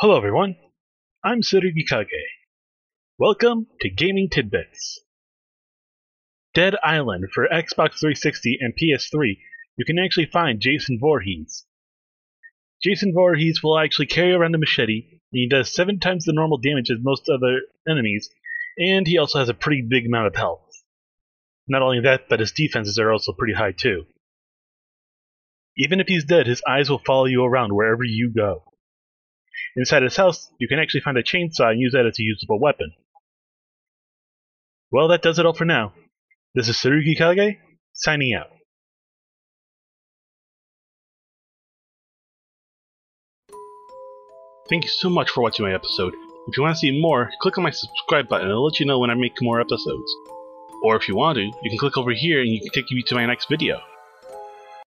Hello everyone, I'm Tsurugi Kage. Welcome to Gaming Tidbits. Dead Island for Xbox 360 and PS3, you can actually find Jason Voorhees. Jason Voorhees will actually carry around a machete, and he does seven times the normal damage as most other enemies, and he also has a pretty big amount of health. Not only that, but his defenses are also pretty high too. Even if he's dead, his eyes will follow you around wherever you go. Inside his house, you can actually find a chainsaw and use that as a usable weapon. Well, that does it all for now. This is Tsurugi Kage, signing out. Thank you so much for watching my episode. If you want to see more, click on my subscribe button and it'll let you know when I make more episodes. Or if you want to, you can click over here and you can take you to my next video.